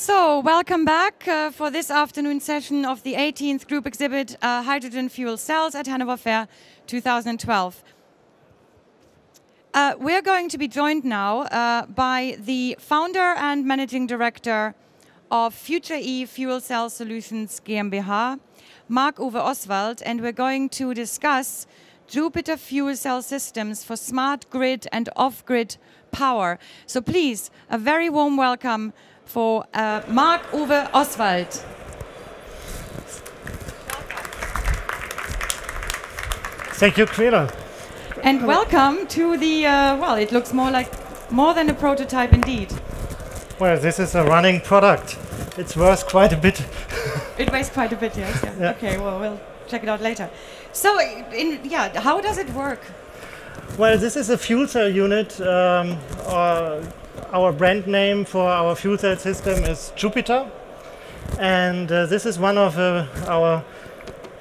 So, welcome back uh, for this afternoon session of the 18th group exhibit uh, Hydrogen Fuel Cells at Hanover Fair 2012. Uh, we're going to be joined now uh, by the founder and managing director of Future E Fuel Cell Solutions GmbH, Mark-Uwe Oßwald, and we're going to discuss Jupiter fuel cell systems for smart grid and off-grid power. So please, a very warm welcome for uh, Mark-Uwe Oßwald. Thank you, Quilla. And welcome to the, uh, well, it looks more like more than a prototype indeed. Well, this is a running product. It's worth quite a bit. it weighs quite a bit, yes. Yeah. yeah. Okay, well, we'll check it out later. So, in, yeah, how does it work? Well, this is a fuel cell unit, um, or our brand name for our fuel cell system is Jupiter. And uh, this is one of uh, our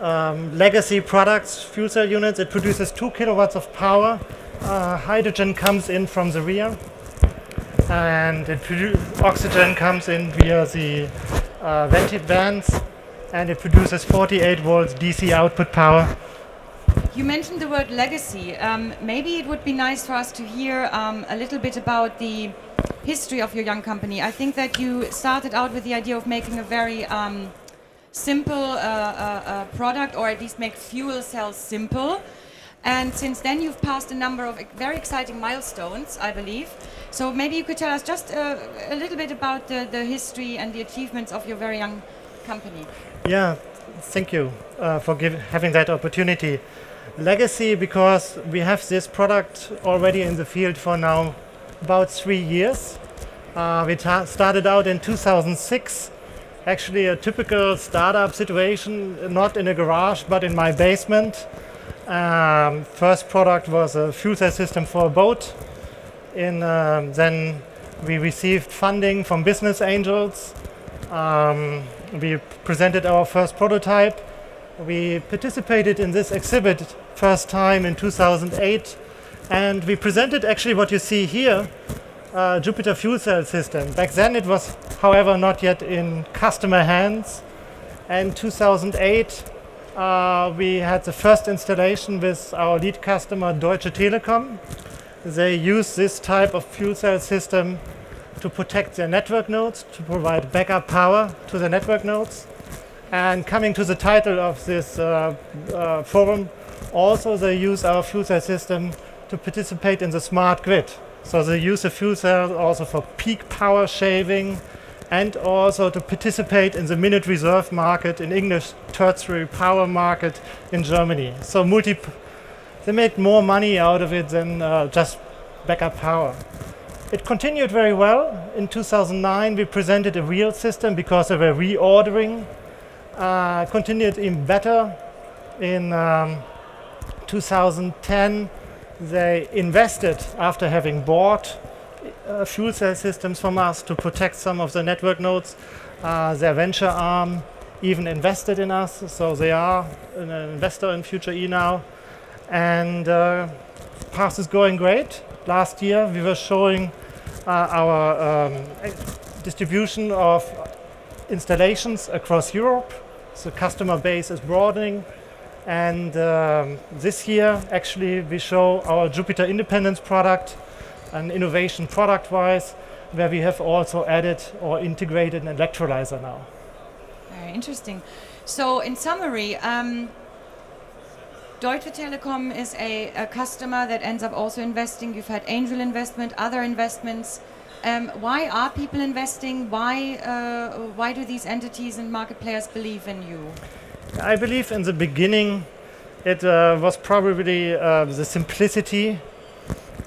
um, legacy products, fuel cell units. It produces two kilowatts of power. Uh, hydrogen comes in from the rear. And oxygen comes in via the uh, vented vents. And it produces 48 volts DC output power you mentioned the word legacy. Um, maybe it would be nice for us to hear um, a little bit about the history of your young company. I think that you started out with the idea of making a very um, simple uh, uh, uh, product, or at least make fuel cells simple. And since then, you've passed a number of very exciting milestones, I believe. So maybe you could tell us just uh, a little bit about the, the history and the achievements of your very young company. Yeah, thank you uh, for having that opportunity. Legacy because we have this product already in the field for now about three years. Uh, we started out in 2006, actually a typical startup situation, not in a garage but in my basement. Um, first product was a fuel cell system for a boat. In, uh, then we received funding from business angels. Um, we presented our first prototype. We participated in this exhibit first time in 2008 and we presented actually what you see here, uh, Jupiter fuel cell system. Back then it was, however, not yet in customer hands. And 2008, uh, we had the first installation with our lead customer, Deutsche Telekom. They use this type of fuel cell system to protect their network nodes, to provide backup power to the network nodes. And coming to the title of this uh, uh forum, also they use our fuel cell system to participate in the smart grid. So they use the fuel cell also for peak power shaving and also to participate in the minute reserve market in English tertiary power market in Germany. So multi they made more money out of it than uh, just backup power. It continued very well. In 2009 we presented a real system because they were reordering. Uh, continued even better. In um, 2010 they invested after having bought uh, fuel cell systems from us to protect some of the network nodes. Uh, their venture arm even invested in us, so they are an investor in Future E now. And uh, is going great. Last year we were showing uh, our um, distribution of installations across Europe. The customer base is broadening and um, this year, actually, we show our Jupiter Independence product, an innovation product-wise, where we have also added or integrated an electrolyzer now. Very interesting. So, in summary, um, Deutsche Telekom is a, a, customer that ends up also investing. You've had angel investment, other investments. Um, why are people investing? Why, uh, why do these entities and market players believe in you? I believe in the beginning it uh, was probably uh, the simplicity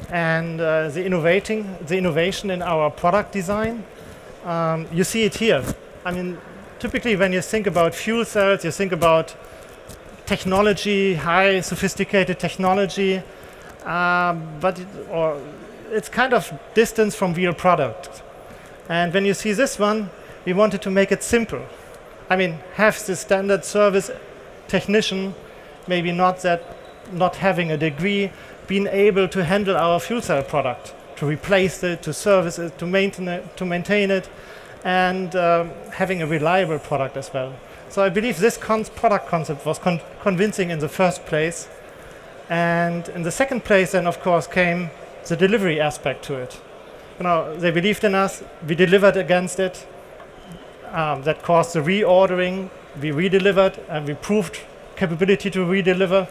and uh, the innovating, the innovation in our product design. Um, you see it here. I mean, typically when you think about fuel cells, you think about technology, high sophisticated technology, um, but it, or it's kind of distance from real product. And when you see this one, we wanted to make it simple. I mean, have the standard service technician, maybe not that, not having a degree, been able to handle our fuel cell product, to replace it, to service it, to maintain it, to maintain it and um, having a reliable product as well. So I believe this product concept was con convincing in the first place. And in the second place, then of course came the delivery aspect to it. You know, they believed in us, we delivered against it. Um, that caused the reordering, we redelivered, and we proved capability to redeliver.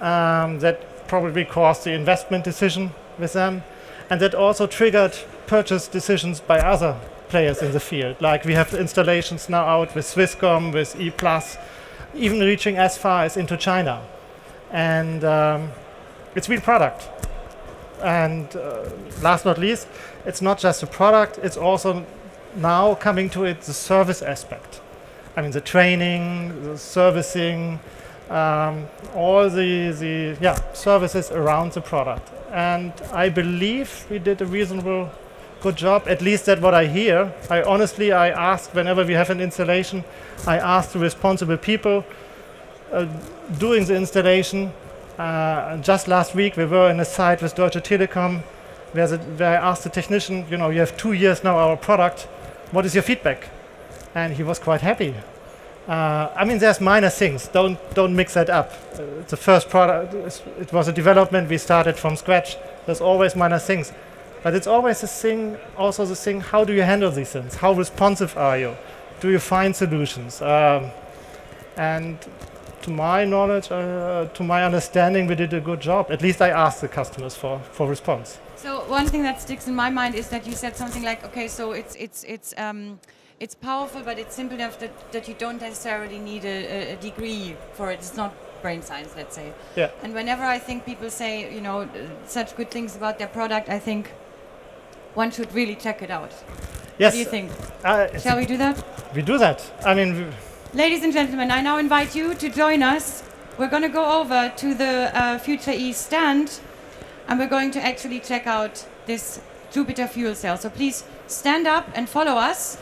Um, that probably caused the investment decision with them. And that also triggered purchase decisions by other players in the field. Like we have installations now out with Swisscom, with E+, even reaching as far as into China. And um, it's real product. And uh, last not least, it's not just a product, it's also now coming to it the service aspect. I mean the training, the servicing, um, all the, the yeah, services around the product. And I believe we did a reasonable good job, at least that's what I hear. I honestly, I ask whenever we have an installation, I ask the responsible people uh, doing the installation. Uh, just last week we were in a site with Deutsche Telekom where, the, where I asked the technician, you know, you have two years now our product, what is your feedback? And he was quite happy. Uh, I mean, there's minor things. Don't don't mix that up. Uh, the first product, it was a development we started from scratch. There's always minor things. But it's always the thing, also the thing, how do you handle these things? How responsive are you? Do you find solutions? Um, and to my knowledge, uh, to my understanding, we did a good job. At least I asked the customers for, for response. So one thing that sticks in my mind is that you said something like, okay, so it's it's it's um, it's powerful, but it's simple enough that, that you don't necessarily need a, a degree for it. It's not brain science, let's say. Yeah. And whenever I think people say, you know, such good things about their product, I think one should really check it out. Yes. What do you think? Uh, Shall we do that? We do that. I mean, Ladies and gentlemen, I now invite you to join us. We're going to go over to the uh, Future E stand and we're going to actually check out this Jupiter fuel cell. So please stand up and follow us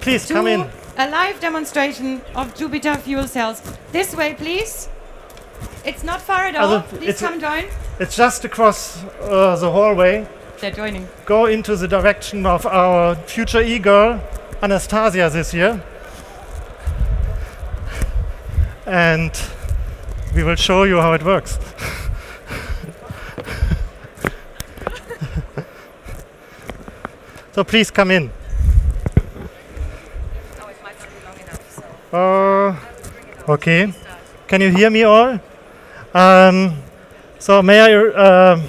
please come in. a live demonstration of Jupiter fuel cells. This way, please. It's not far at all. Also, Please come join. It's just across uh, the hallway. They're joining. Go into the direction of our future e-girl, Anastasia, this year. And we will show you how it works. so please come in. Oh, Uh, okay. Can you hear me all? Um, so may I uh,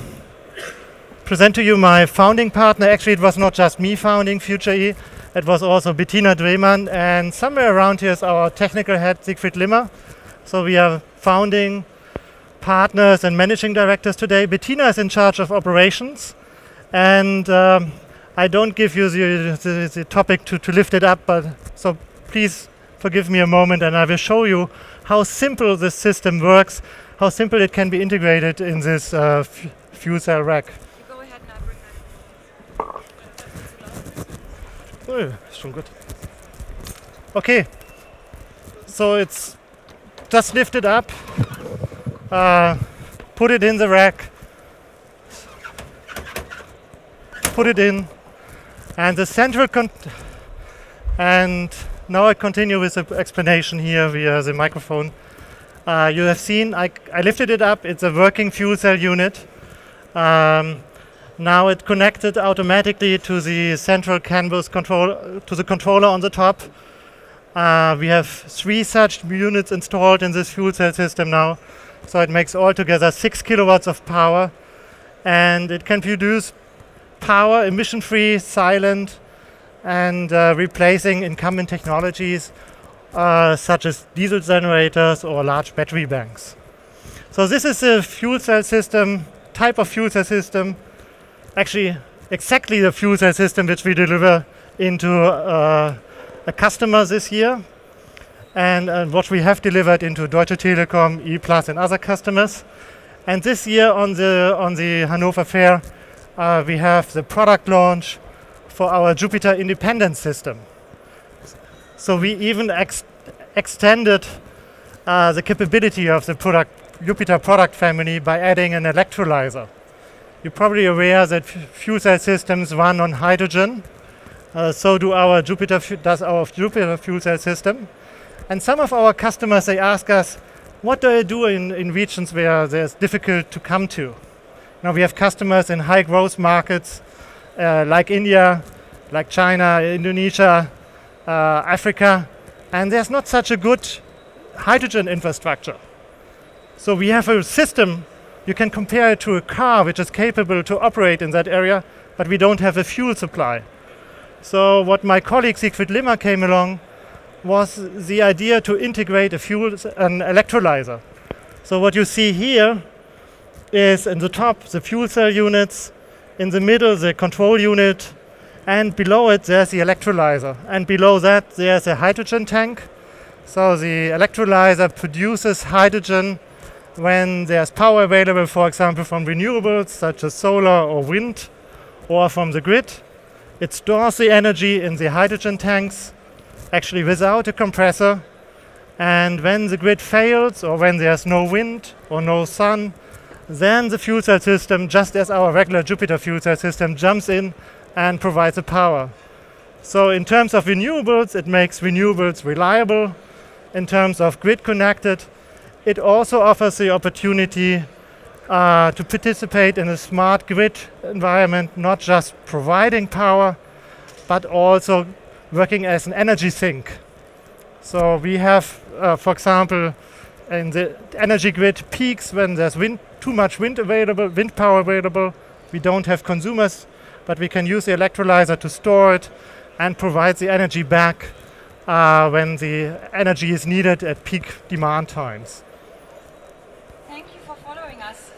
present to you my founding partner? Actually, it was not just me founding Future It was also Bettina Drehmann, and somewhere around here is our technical head Siegfried Limmer. So we are founding partners and managing directors today. Bettina is in charge of operations, and um, I don't give you the, the, the topic to, to lift it up, but so please forgive me a moment and I will show you how simple this system works, how simple it can be integrated in this uh, fuel cell rack. go ahead and I'll bring Oh, ist schon gut. Okay, so it's just lift it up, uh, put it in the rack, put it in, and the central con- and now I continue with the explanation here via the microphone. Uh, you have seen I, I lifted it up. It's a working fuel cell unit. Um, now it connected automatically to the central canvas control to the controller on the top. Uh, we have three such units installed in this fuel cell system now, so it makes altogether six kilowatts of power, and it can produce power emission-free, silent, and uh, replacing incumbent technologies uh, such as diesel generators or large battery banks. So this is a fuel cell system, type of fuel cell system, actually exactly the fuel cell system which we deliver into uh, a customer this year and uh, what we have delivered into Deutsche Telekom, E Plus and other customers. And this year on the, on the Hannover Fair, uh, we have the product launch for our Jupiter independent system. So we even ex- extended uh, the capability of the product, Jupiter product family by adding an electrolyzer. You're probably aware that fuel cell systems run on hydrogen, Uh, so do our Jupiter does our Jupiter fuel cell system. And some of our customers they ask us, what do I do in, in regions where there's difficult to come to? Now we have customers in high growth markets uh, like India, like China, Indonesia, uh, Africa, and there's not such a good hydrogen infrastructure. So we have a system, you can compare it to a car which is capable to operate in that area, but we don't have a fuel supply. So what my colleague Siegfried Limmer came along was the idea to integrate a fuel, an electrolyzer. So what you see here is in the top the fuel cell units, in the middle the control unit, and below it there's the electrolyzer. And below that there's a hydrogen tank. So the electrolyzer produces hydrogen when there's power available, for example, from renewables such as solar or wind, or from the grid. It stores the energy in the hydrogen tanks, actually without a compressor. And when the grid fails, or when there's no wind or no sun, then the fuel cell system, just as our regular Jupiter fuel cell system, jumps in and provides the power. So in terms of renewables, it makes renewables reliable. In terms of grid connected, it also offers the opportunity uh, to participate in a smart grid environment, not just providing power, but also working as an energy sink. So we have, uh, for example, in the energy grid peaks when there's wind, too much wind available, wind power available. We don't have consumers, but we can use the electrolyzer to store it and provide the energy back uh, when the energy is needed at peak demand times. Thank you for following us.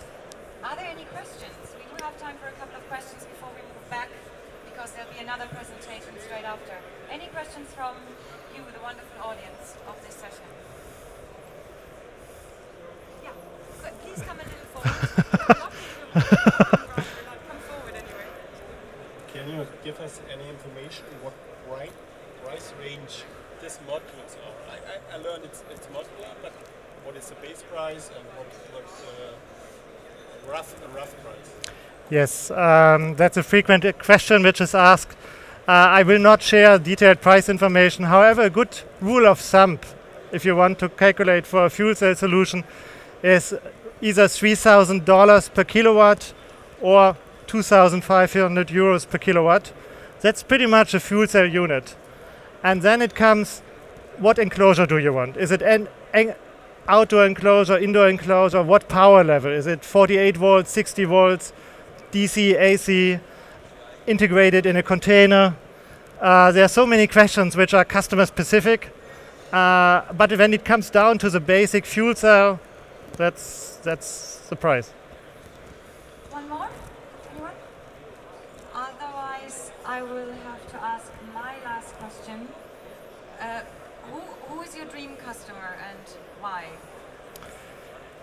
Are there any questions? We do have time for a couple of questions before we move back because there'll be another presentation straight after. Any questions from you, the wonderful audience of this session? Yeah, good. Please come a little forward. come forward anyway. Can you give us any information what price, price range this modules are? I, I, I learned it's, it's modular, but what is the base price and what, what's the rough, a rough price? Yes, um, that's a frequent question which is asked. Uh, I will not share detailed price information. However, a good rule of thumb, if you want to calculate for a fuel cell solution, is either $3,000 per kilowatt or 2,500 euros per kilowatt. That's pretty much a fuel cell unit. And then it comes, what enclosure do you want? Is it an, an outdoor enclosure, indoor enclosure? What power level? Is it 48 volts, 60 volts, DC, AC, integrated in a container? Uh, there are so many questions which are customer specific. Uh, but when it comes down to the basic fuel cell, that's, that's the price. One more? Anyone? Otherwise, I will have to ask my last question. Uh, who, who is your dream customer and why?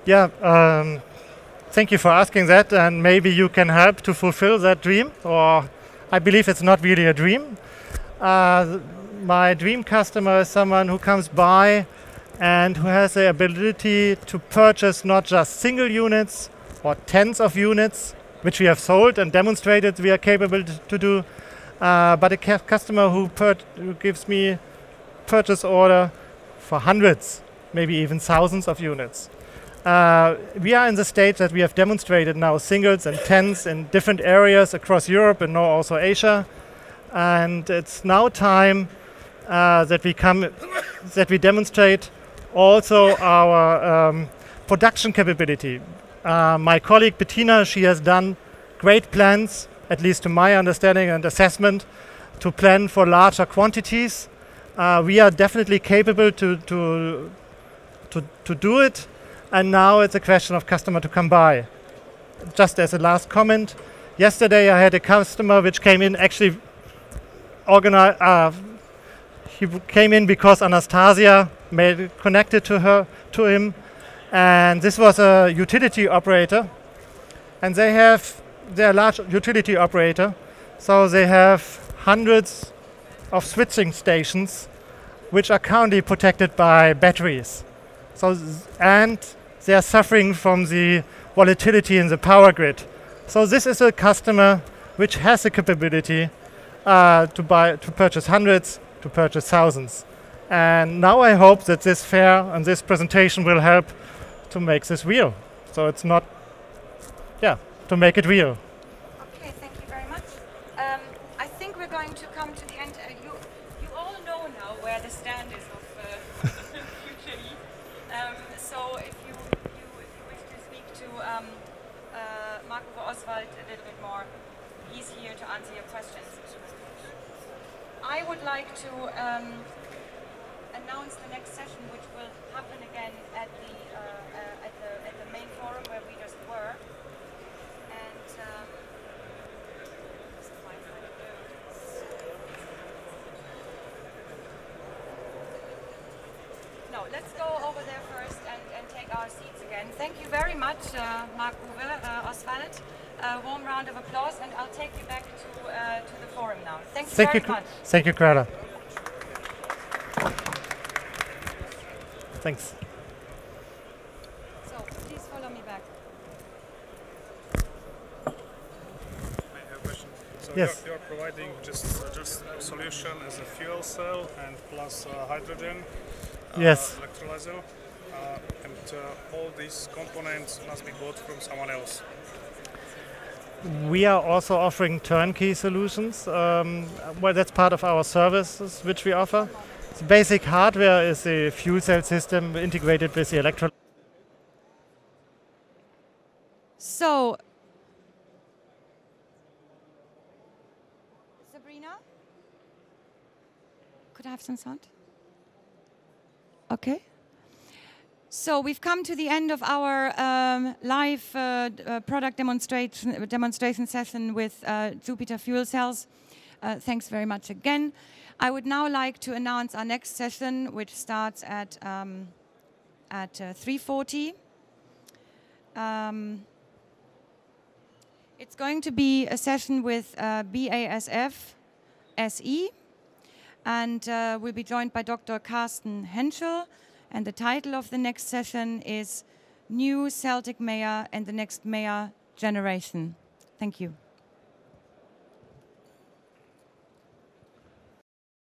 Yeah, um, thank you for asking that, and maybe you can help to fulfill that dream. Or I believe it's not really a dream. Uh, my dream customer is someone who comes by and who has the ability to purchase not just single units or tens of units, which we have sold and demonstrated we are capable to, do, uh, but a customer who, who gives me purchase order for hundreds, maybe even thousands of units. Uh, we are in the stage that we have demonstrated now singles and tens in different areas across Europe and now also Asia. And it's now time uh, that we come, that we demonstrate also our um, production capability. Uh, my colleague Bettina, she has done great plans, at least to my understanding and assessment, to plan for larger quantities. Uh, we are definitely capable to, to, to, to do it, and now it's a question of customer to come by. Just as a last comment, yesterday I had a customer which came in actually organized. Uh, he came in because Anastasia made connected to her to him, and this was a utility operator, and they have they're a large utility operator, so they have hundreds of switching stations, which are currently protected by batteries. So and they are suffering from the volatility in the power grid. So this is a customer which has the capability uh, to buy, to purchase hundreds, to purchase thousands. And now I hope that this fair and this presentation will help to make this real. So it's not, yeah, to make it real. Okay, thank you very much. Um, I think we're going to come to the end. Uh, you, you all know now where the stand is of uh, Future E. Um, so if you, you, if you wish to speak to um, uh, Marco Oßwald a little bit more, he's here to answer your questions. I would like to um, announce the next session, which will happen again at the, uh, uh, at the, at the main forum where we just were. And um, just find my notes. No, let's go over there first and, and take our seats again. Thank you very much, uh, Mark Uwe, uh, Oßwald. A warm round of applause, and I'll take you back to, uh, to the forum now. Thank you Thank very you, much. thank you, Greta. Thanks. So please follow me back. I have a question. So Yes. you're, you're providing just uh, just a solution as a fuel cell and plus uh, hydrogen uh, Yes. electrolyzer, and uh, all these components must be bought from someone else. We are also offering turnkey solutions. Um, well, that's part of our services which we offer. The basic hardware is the fuel cell system integrated with the electro. So, Sabrina, could I have some sound? Okay. So we've come to the end of our um, live uh, uh, product demonstration demonstration session with uh, Jupiter fuel cells. Uh, thanks very much again. I would now like to announce our next session, which starts at um, at uh, 3:40. Um, it's going to be a session with uh, BASF SE, and we'll be joined by Dr. Carsten Henschel. And the title of the next session is New Celtec MEA and the Next MEA Generation. Thank you.